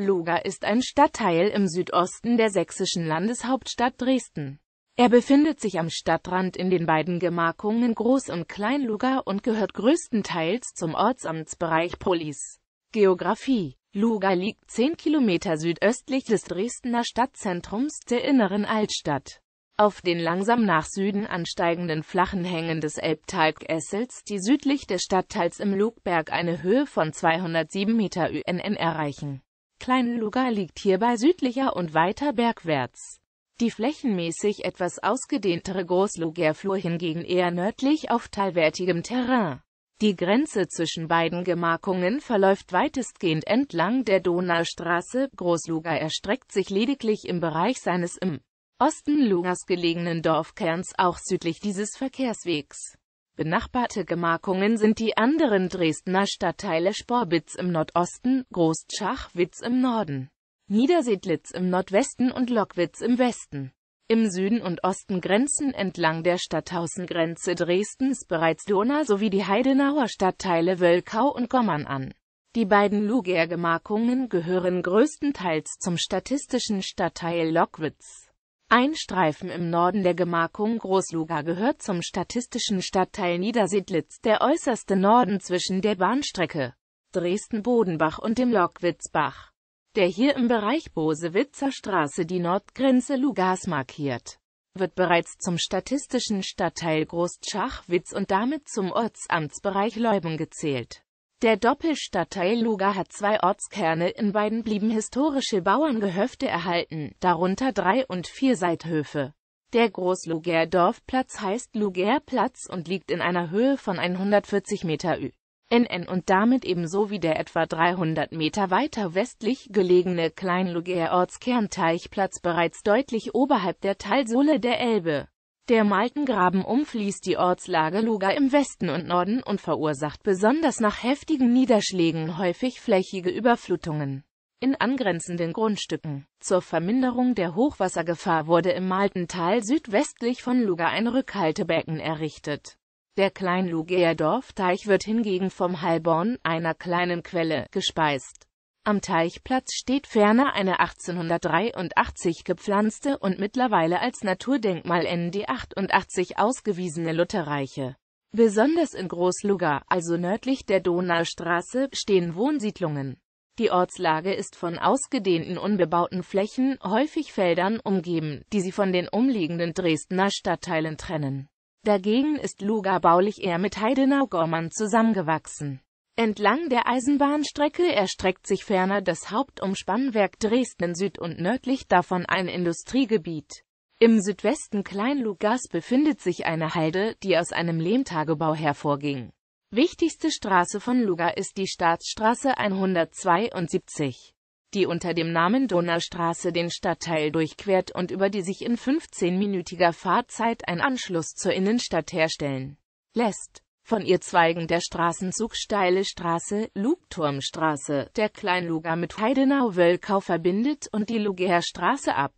Luga ist ein Stadtteil im Südosten der sächsischen Landeshauptstadt Dresden. Er befindet sich am Stadtrand in den beiden Gemarkungen Groß- und Klein-Luga und gehört größtenteils zum Ortsamtsbereich Polis. Geografie Luga liegt 10 Kilometer südöstlich des Dresdner Stadtzentrums, der inneren Altstadt. Auf den langsam nach Süden ansteigenden flachen Hängen des Elbtalkessels, die südlich des Stadtteils im Lugberg eine Höhe von 207 Meter UNN erreichen Kleinluga liegt hierbei südlicher und weiter bergwärts. Die flächenmäßig etwas ausgedehntere Großlugerflur hingegen eher nördlich auf teilwertigem Terrain. Die Grenze zwischen beiden Gemarkungen verläuft weitestgehend entlang der Donaustraße, Großluga erstreckt sich lediglich im Bereich seines im Osten Lugas gelegenen Dorfkerns auch südlich dieses Verkehrswegs. Benachbarte Gemarkungen sind die anderen Dresdner Stadtteile Sporbitz im Nordosten, Großtschachwitz im Norden, Niedersedlitz im Nordwesten und Lockwitz im Westen. Im Süden und Osten grenzen entlang der Stadtaußengrenze Dresdens bereits Donau sowie die Heidenauer Stadtteile Wölkau und Gommern an. Die beiden Luger-Gemarkungen gehören größtenteils zum statistischen Stadtteil Lockwitz. Ein Streifen im Norden der Gemarkung Großluga gehört zum statistischen Stadtteil Niedersedlitz, der äußerste Norden zwischen der Bahnstrecke Dresden-Bodenbach und dem Lockwitzbach, der hier im Bereich Bosewitzer Straße die Nordgrenze Lugas markiert, wird bereits zum statistischen Stadtteil Großtschachwitz und damit zum Ortsamtsbereich Leuben gezählt der Doppelstadtteil Luga hat zwei Ortskerne, in beiden blieben historische Bauerngehöfte erhalten, darunter drei und vier Seithöfe. Der Großluger Dorfplatz heißt Lugerplatz und liegt in einer Höhe von 140 Meter Ü. NN und damit ebenso wie der etwa 300 Meter weiter westlich gelegene Kleinluger Ortskern-Teichplatz bereits deutlich oberhalb der Talsohle der Elbe. Der Maltengraben umfließt die Ortslage Luga im Westen und Norden und verursacht besonders nach heftigen Niederschlägen häufig flächige Überflutungen in angrenzenden Grundstücken. Zur Verminderung der Hochwassergefahr wurde im Maltental südwestlich von Luga ein Rückhaltebecken errichtet. Der Kleinlugeer Dorfteich wird hingegen vom Heilborn, einer kleinen Quelle, gespeist. Am Teichplatz steht ferner eine 1883 gepflanzte und mittlerweile als Naturdenkmal ND 88 ausgewiesene Luthereiche. Besonders in Großluga, also nördlich der Donaustraße, stehen Wohnsiedlungen. Die Ortslage ist von ausgedehnten unbebauten Flächen, häufig Feldern, umgeben, die sie von den umliegenden Dresdner Stadtteilen trennen. Dagegen ist Luga baulich eher mit Heidenau-Gommern zusammengewachsen. Entlang der Eisenbahnstrecke erstreckt sich ferner das Hauptumspannwerk Dresden Süd und nördlich davon ein Industriegebiet. Im Südwesten Kleinlugas befindet sich eine Halde, die aus einem Lehmtagebau hervorging. Wichtigste Straße von Luga ist die Staatsstraße 172, die unter dem Namen Donaustraße den Stadtteil durchquert und über die sich in 15-minütiger Fahrzeit ein Anschluss zur Innenstadt herstellen lässt. Von ihr zweigen der Straßenzug Steile Straße, Lugturmstraße, der Kleinluga mit Heidenau-Wölkau verbindet und die Luger Straße ab,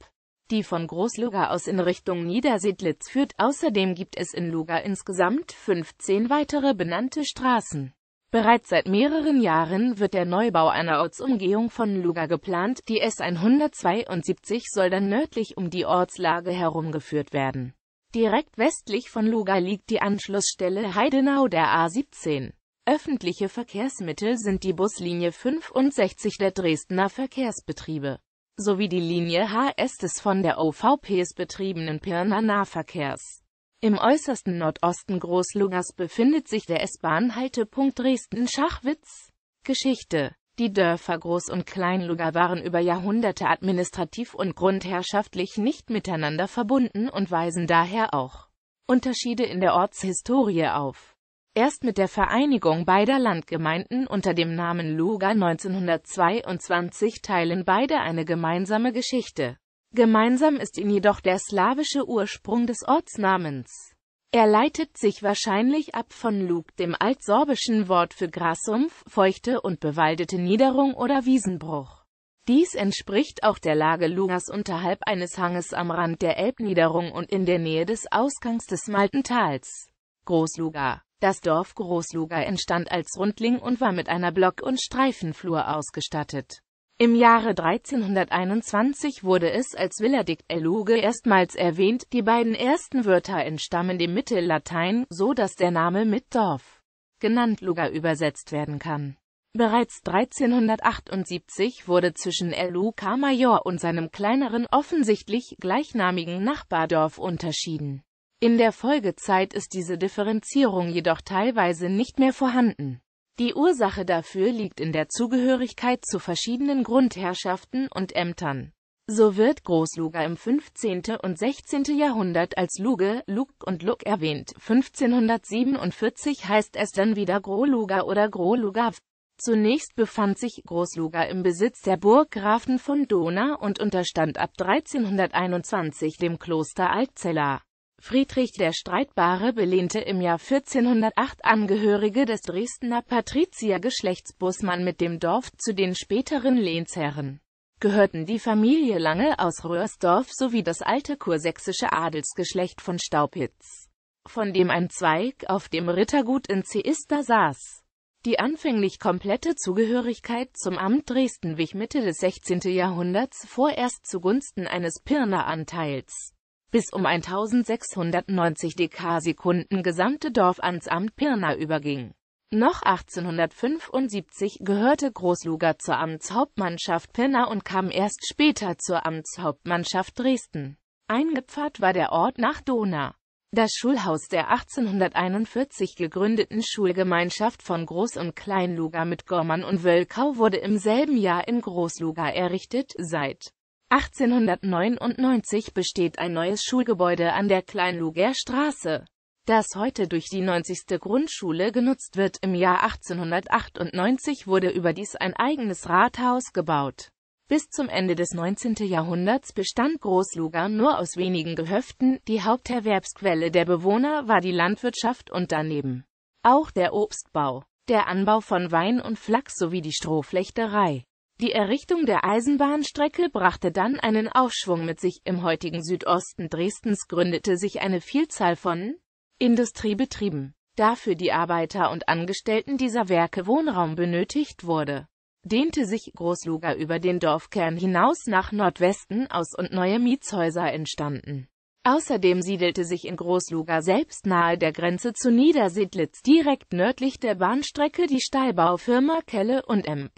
die von Großluga aus in Richtung Niedersedlitz führt. Außerdem gibt es in Luga insgesamt 15 weitere benannte Straßen. Bereits seit mehreren Jahren wird der Neubau einer Ortsumgehung von Luga geplant, die S172 soll dann nördlich um die Ortslage herumgeführt werden. Direkt westlich von Luga liegt die Anschlussstelle Heidenau der A17. Öffentliche Verkehrsmittel sind die Buslinie 65 der Dresdner Verkehrsbetriebe sowie die Linie HS des von der OVPs betriebenen Pirna Nahverkehrs. Im äußersten Nordosten Großlugas befindet sich der S-Bahn-Haltepunkt Dresden-Schachwitz. Geschichte die Dörfer Groß- und Kleinluga waren über Jahrhunderte administrativ und grundherrschaftlich nicht miteinander verbunden und weisen daher auch Unterschiede in der Ortshistorie auf. Erst mit der Vereinigung beider Landgemeinden unter dem Namen Luga 1922 teilen beide eine gemeinsame Geschichte. Gemeinsam ist ihnen jedoch der slawische Ursprung des Ortsnamens. Er leitet sich wahrscheinlich ab von Lug, dem altsorbischen Wort für Grassumpf, feuchte und bewaldete Niederung oder Wiesenbruch. Dies entspricht auch der Lage Lugas unterhalb eines Hanges am Rand der Elbniederung und in der Nähe des Ausgangs des Maltentals. Großluga Das Dorf Großluga entstand als Rundling und war mit einer Block- und Streifenflur ausgestattet. Im Jahre 1321 wurde es als Villadict Eluge erstmals erwähnt, die beiden ersten Wörter entstammen dem Mittellatein, so dass der Name mit Dorf genannt Luga übersetzt werden kann. Bereits 1378 wurde zwischen El Luca Mayor und seinem kleineren, offensichtlich gleichnamigen Nachbardorf unterschieden. In der Folgezeit ist diese Differenzierung jedoch teilweise nicht mehr vorhanden. Die Ursache dafür liegt in der Zugehörigkeit zu verschiedenen Grundherrschaften und Ämtern. So wird Großluga im 15. und 16. Jahrhundert als Luge, Lug und Lug erwähnt. 1547 heißt es dann wieder Großluga oder Großlugav. Zunächst befand sich Großluga im Besitz der Burggrafen von Dona und unterstand ab 1321 dem Kloster Altzella. Friedrich der Streitbare belehnte im Jahr 1408 Angehörige des Dresdner Patriziergeschlechts Bußmann mit dem Dorf zu den späteren Lehnsherren. Gehörten die Familie Lange aus Röhrsdorf sowie das alte kursächsische Adelsgeschlecht von Staupitz, von dem ein Zweig auf dem Rittergut in Zeista saß. Die anfänglich komplette Zugehörigkeit zum Amt Dresden wich Mitte des 16. Jahrhunderts vorerst zugunsten eines Pirner Anteils bis um 1690 Dekasekunden gesamte Dorf ans Amt Pirna überging. Noch 1875 gehörte Großluga zur Amtshauptmannschaft Pirna und kam erst später zur Amtshauptmannschaft Dresden. Eingepfarrt war der Ort nach Dona. Das Schulhaus der 1841 gegründeten Schulgemeinschaft von Groß- und Kleinluga mit Gormann und Wölkau wurde im selben Jahr in Großluga errichtet, seit 1899 besteht ein neues Schulgebäude an der Kleinluger Straße, das heute durch die 90. Grundschule genutzt wird. Im Jahr 1898 wurde überdies ein eigenes Rathaus gebaut. Bis zum Ende des 19. Jahrhunderts bestand Großluger nur aus wenigen Gehöften, die Haupterwerbsquelle der Bewohner war die Landwirtschaft und daneben auch der Obstbau, der Anbau von Wein und Flachs sowie die Strohflechterei. Die Errichtung der Eisenbahnstrecke brachte dann einen Aufschwung mit sich. Im heutigen Südosten Dresdens gründete sich eine Vielzahl von Industriebetrieben, da für die Arbeiter und Angestellten dieser Werke Wohnraum benötigt wurde. Dehnte sich Großluga über den Dorfkern hinaus nach Nordwesten aus und neue Mietshäuser entstanden. Außerdem siedelte sich in Großluga selbst nahe der Grenze zu Niedersiedlitz direkt nördlich der Bahnstrecke die Stahlbaufirma Kelle und Emp.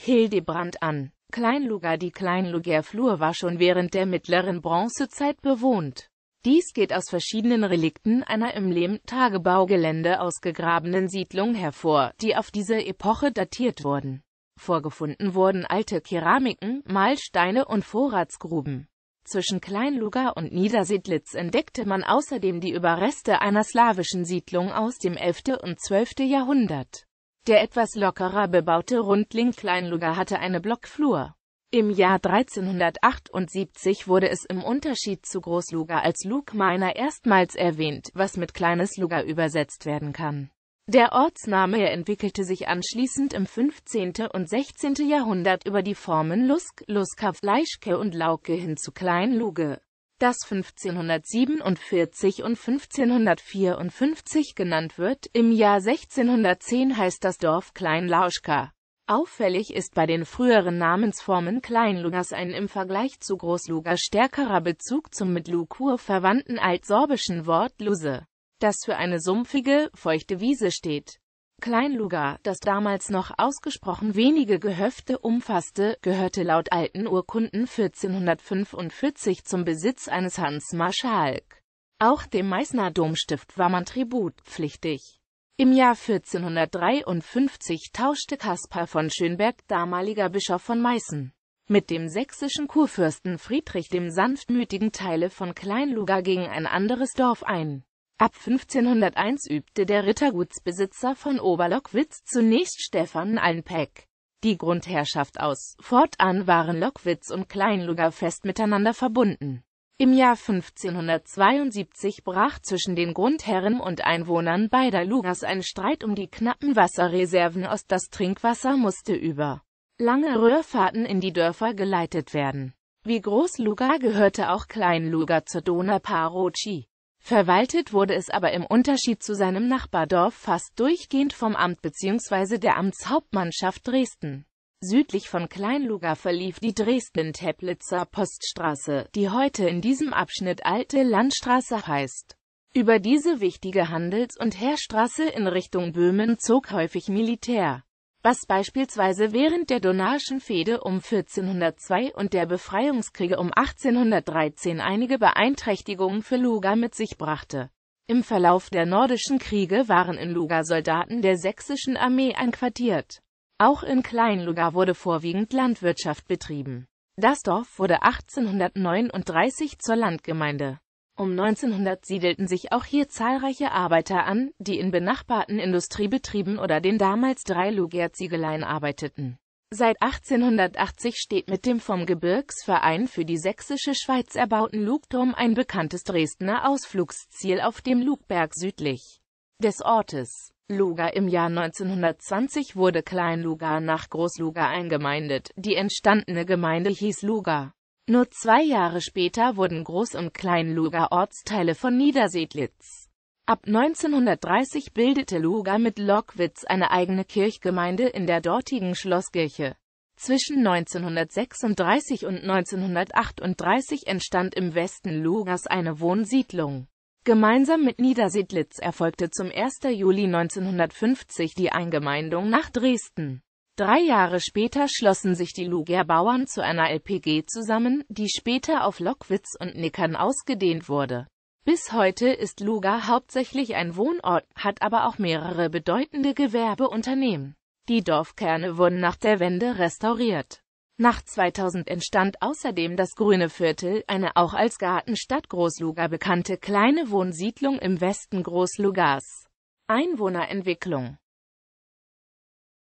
Hildebrand an. Kleinluger Die Kleinluger Flur war schon während der mittleren Bronzezeit bewohnt. Dies geht aus verschiedenen Relikten einer im Lehm-Tagebaugelände ausgegrabenen Siedlung hervor, die auf diese Epoche datiert wurden. Vorgefunden wurden alte Keramiken, Mahlsteine und Vorratsgruben. Zwischen Kleinluger und Niedersiedlitz entdeckte man außerdem die Überreste einer slawischen Siedlung aus dem 11. und 12. Jahrhundert. Der etwas lockerer bebaute Rundling Kleinluger hatte eine Blockflur. Im Jahr 1378 wurde es im Unterschied zu Großluger als Lugmeiner erstmals erwähnt, was mit Kleines Luger übersetzt werden kann. Der Ortsname entwickelte sich anschließend im 15. und 16. Jahrhundert über die Formen Lusk, Luska, Fleischke und Lauke hin zu Kleinluge das 1547 und 1554 genannt wird. Im Jahr 1610 heißt das Dorf Klein-Lauschka. Auffällig ist bei den früheren Namensformen Kleinlugas ein im Vergleich zu Großluga stärkerer Bezug zum mit Lukur verwandten altsorbischen Wort Luse, das für eine sumpfige, feuchte Wiese steht. Kleinluga, das damals noch ausgesprochen wenige Gehöfte umfasste, gehörte laut alten Urkunden 1445 zum Besitz eines Hans Marschalk. Auch dem Meißner Domstift war man tributpflichtig. Im Jahr 1453 tauschte Kaspar von Schönberg, damaliger Bischof von Meißen, mit dem sächsischen Kurfürsten Friedrich dem Sanftmütigen Teile von Kleinluga gegen ein anderes Dorf ein. Ab 1501 übte der Rittergutsbesitzer von Oberlockwitz zunächst Stefan Allenpeck die Grundherrschaft aus. Fortan waren Lockwitz und Kleinluger fest miteinander verbunden. Im Jahr 1572 brach zwischen den Grundherren und Einwohnern beider Lugas ein Streit um die knappen Wasserreserven aus. Das Trinkwasser musste über lange Röhrfahrten in die Dörfer geleitet werden. Wie Großluga gehörte auch Kleinluga zur Dona Parochi. Verwaltet wurde es aber im Unterschied zu seinem Nachbardorf fast durchgehend vom Amt bzw. der Amtshauptmannschaft Dresden. Südlich von Kleinluga verlief die Dresden-Teplitzer Poststraße, die heute in diesem Abschnitt Alte Landstraße heißt. Über diese wichtige Handels- und Heerstraße in Richtung Böhmen zog häufig Militär, was beispielsweise während der Donauischen Fehde um 1402 und der Befreiungskriege um 1813 einige Beeinträchtigungen für Luga mit sich brachte. Im Verlauf der Nordischen Kriege waren in Luga Soldaten der sächsischen Armee einquartiert. Auch in Kleinluga wurde vorwiegend Landwirtschaft betrieben. Das Dorf wurde 1839 zur Landgemeinde. Um 1900 siedelten sich auch hier zahlreiche Arbeiter an, die in benachbarten Industriebetrieben oder den damals drei Luger-Ziegeleien arbeiteten. Seit 1880 steht mit dem vom Gebirgsverein für die sächsische Schweiz erbauten Lugturm ein bekanntes Dresdner Ausflugsziel auf dem Lugberg südlich des Ortes. Luga Im Jahr 1920 wurde Klein-Luga nach Groß-Luga eingemeindet, die entstandene Gemeinde hieß Luga. Nur zwei Jahre später wurden Groß- und Klein-Luga Ortsteile von Niedersedlitz. Ab 1930 bildete Luga mit Lockwitz eine eigene Kirchgemeinde in der dortigen Schlosskirche. Zwischen 1936 und 1938 entstand im Westen Lugas eine Wohnsiedlung. Gemeinsam mit Niedersedlitz erfolgte zum 1. Juli 1950 die Eingemeindung nach Dresden. Drei Jahre später schlossen sich die Luger Bauern zu einer LPG zusammen, die später auf Lockwitz und Nickern ausgedehnt wurde. Bis heute ist Luga hauptsächlich ein Wohnort, hat aber auch mehrere bedeutende Gewerbeunternehmen. Die Dorfkerne wurden nach der Wende restauriert. Nach 2000 entstand außerdem das Grüne Viertel, eine auch als Gartenstadt Großluga bekannte kleine Wohnsiedlung im Westen Großlugas. Einwohnerentwicklung